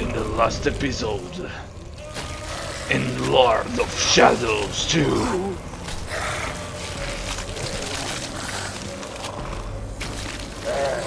in the last episode in Lord of Shadows 2. Uh.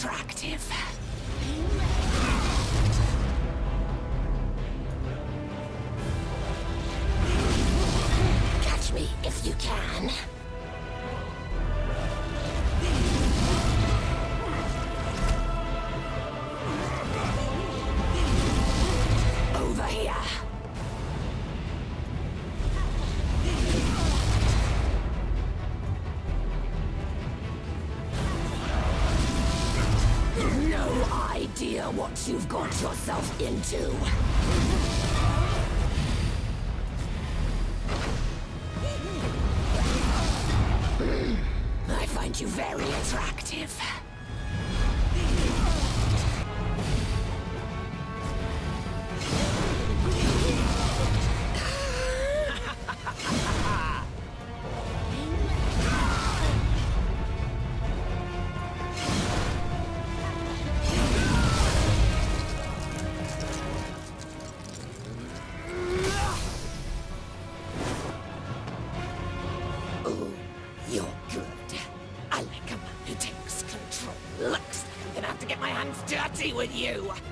attractive. Catch me if you can. got yourself into? party with you!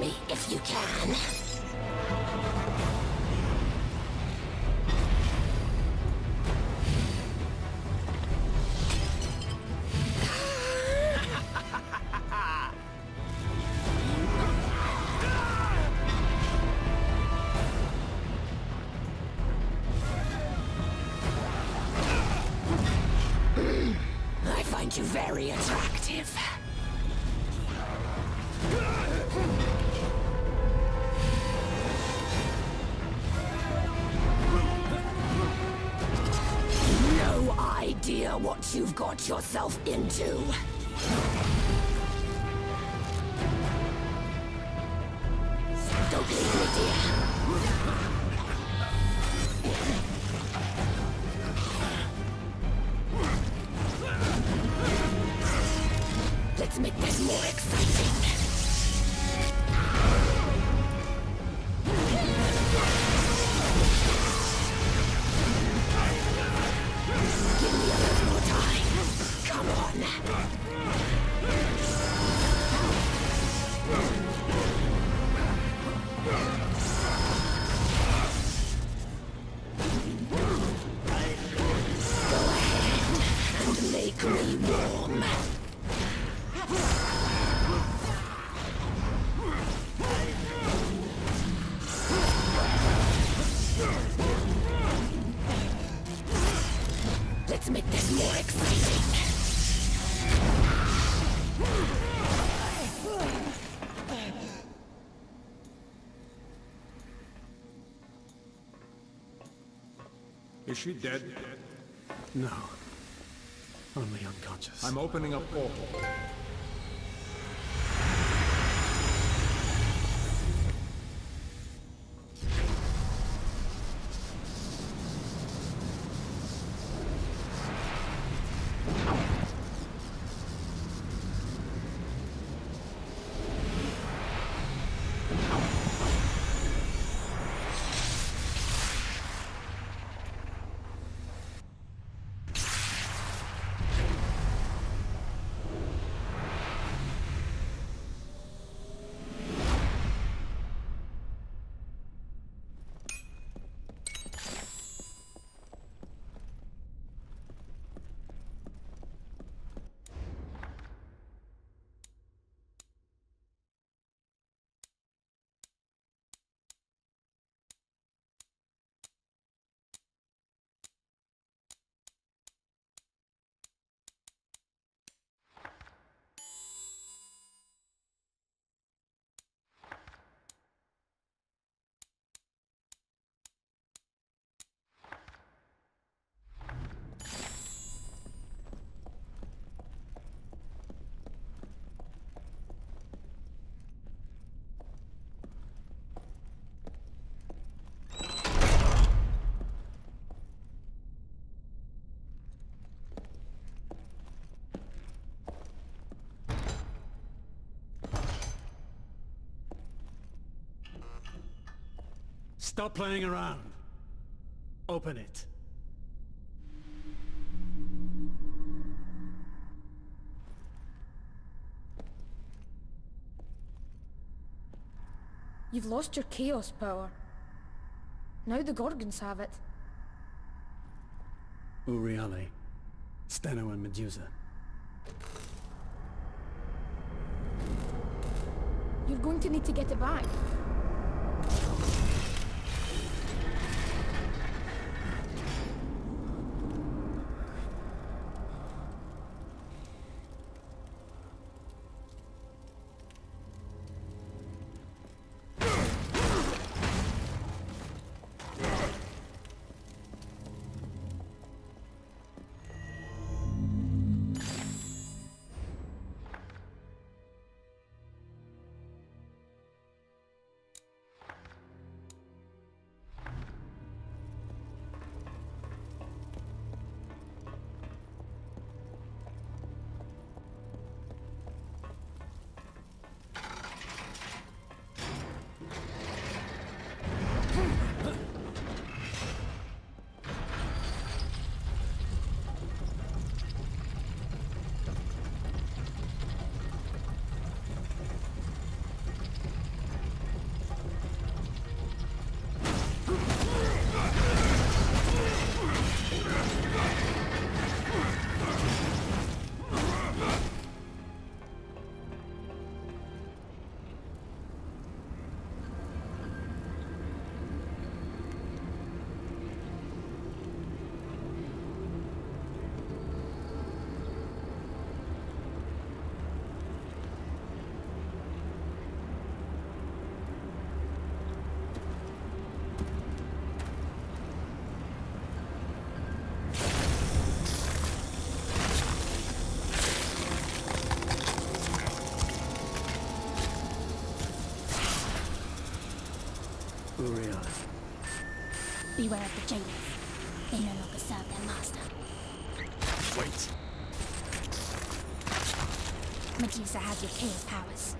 Me if you can. Into. Don't leave me. Let's make this more exciting. Come on. She dead? No. Only unconscious. I'm opening a portal. Stop playing around. Open it. You've lost your chaos power. Now the Gorgons have it. Euryale, Stheno and Medusa. You're going to need to get it back. Beware of the jailers. They no longer serve their master. Wait. Medusa has your chaos powers.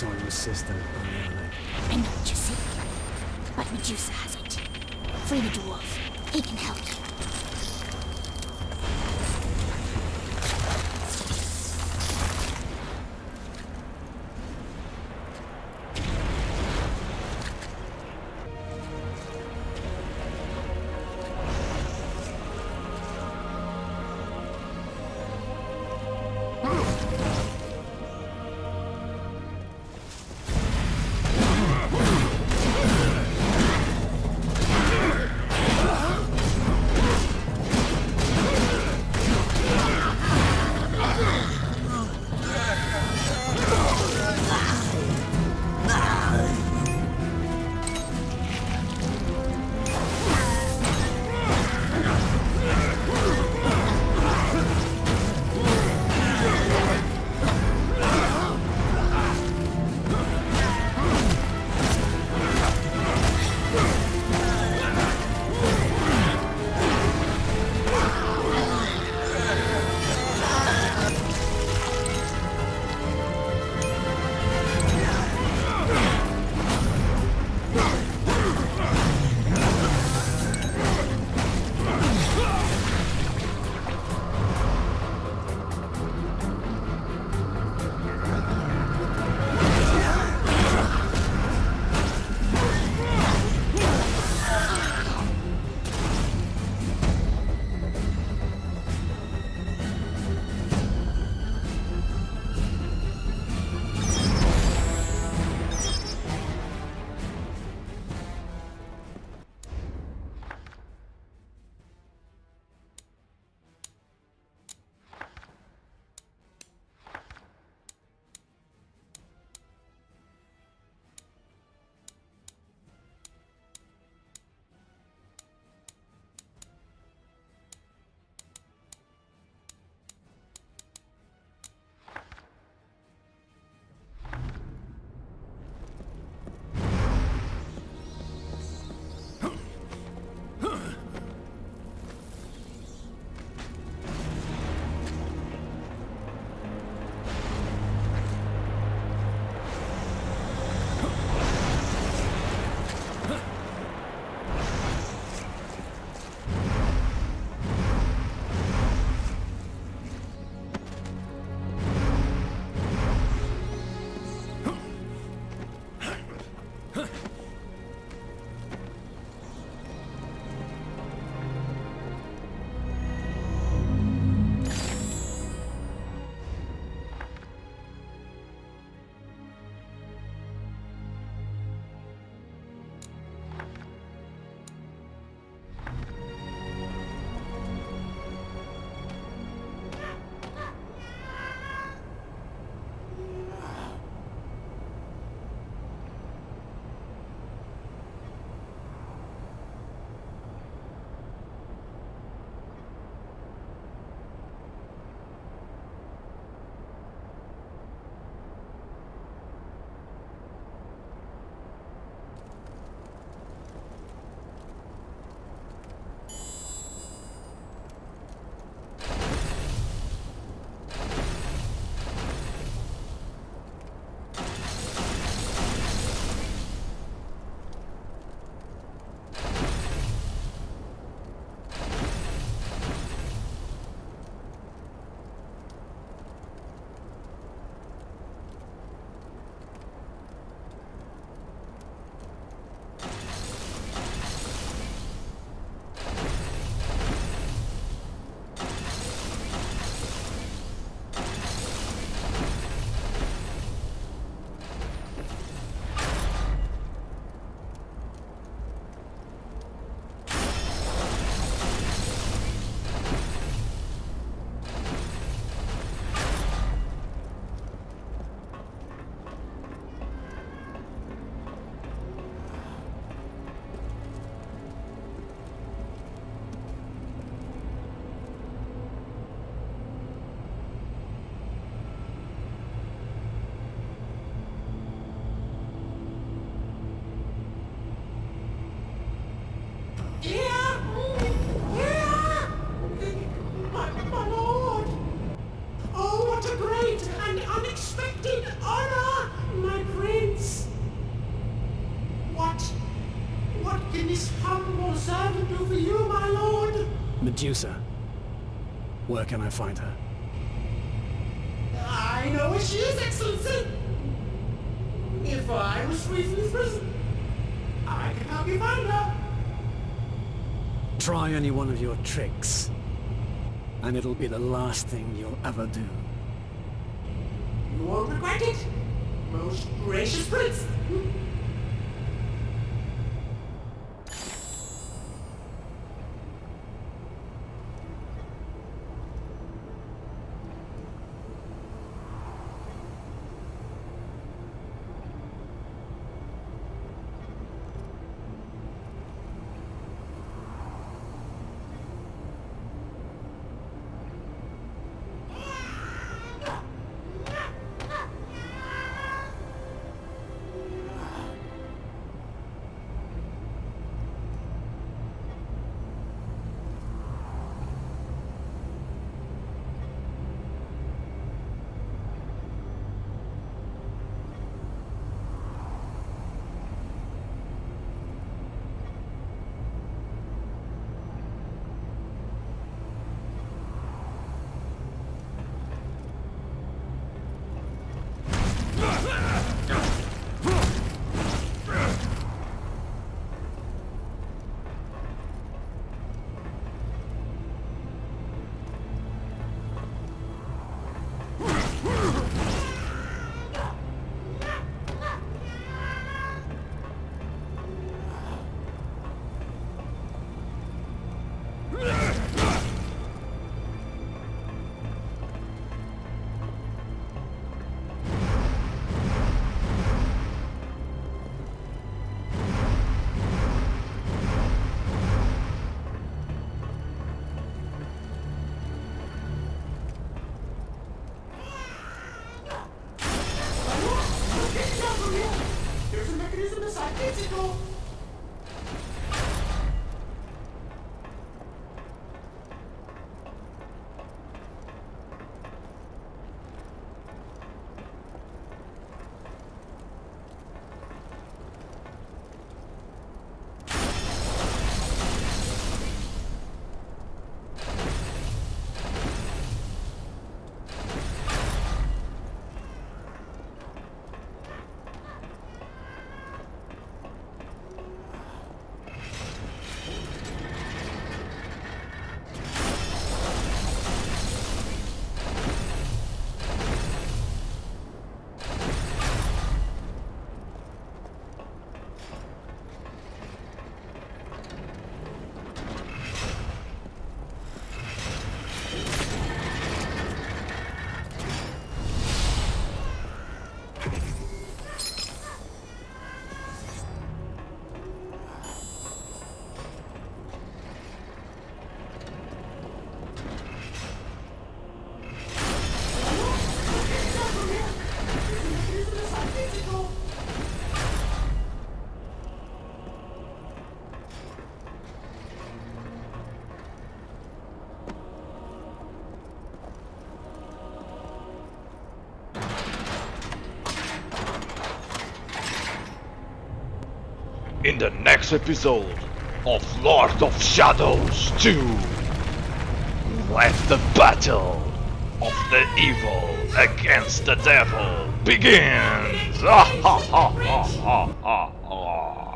Saw your on. I know what you see. But Medusa has it. Free the dwarf. He can help you. Medusa. Where can I find her? I know where she is, Excellency! If I was free from this prison, I could help you find her! Try any one of your tricks, and it'll be the last thing you'll ever do. You won't regret it, most gracious prince! The next episode of Lord of Shadows 2, let the battle of the evil against the devil begins!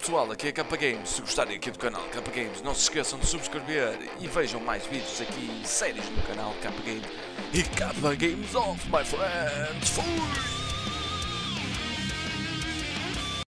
pessoal, aqui é Capa Games. Se gostarem aqui do canal Capa Games, não se esqueçam de subscrever e vejam mais vídeos aqui, séries no canal Capa Games e Capa Games Off, my friends. Fui!